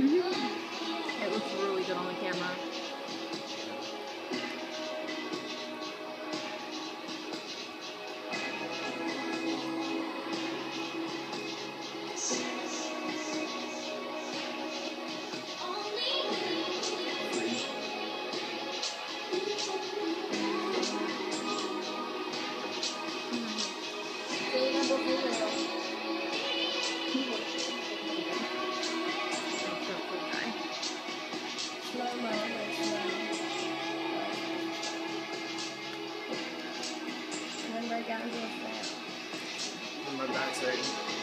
It looks really good on the camera. My back's hurting.